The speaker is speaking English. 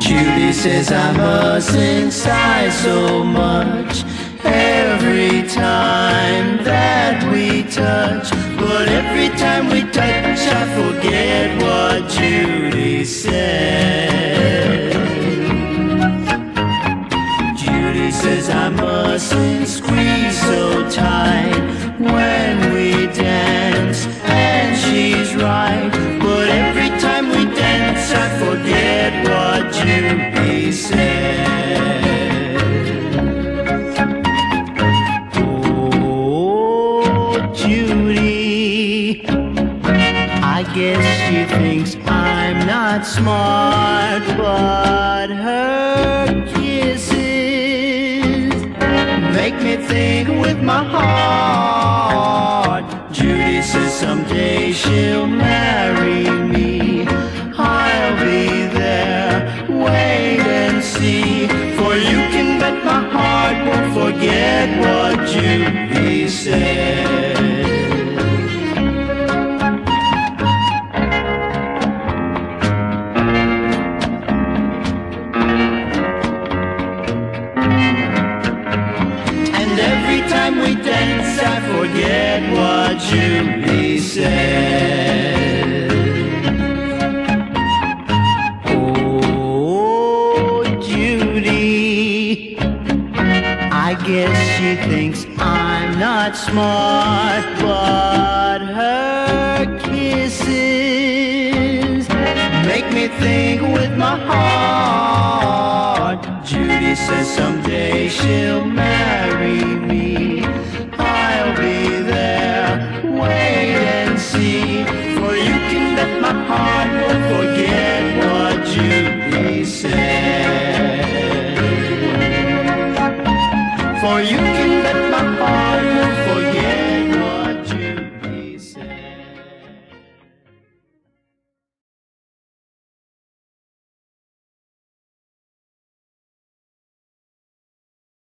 Judy says I mustn't sigh so much every time that we touch. But every time we touch, I forget what Judy said. Judy, I guess she thinks I'm not smart, but her kisses make me think with my heart. Judy says someday she'll marry me. I'll be there, wait and see. For you can bet my heart won't forget what Judy said. Dance, I forget what Judy said. Oh, Judy, I guess she thinks I'm not smart, but her kisses make me think with my heart. Judy says someday she'll marry me. My heart won't forget what Judy said. For you can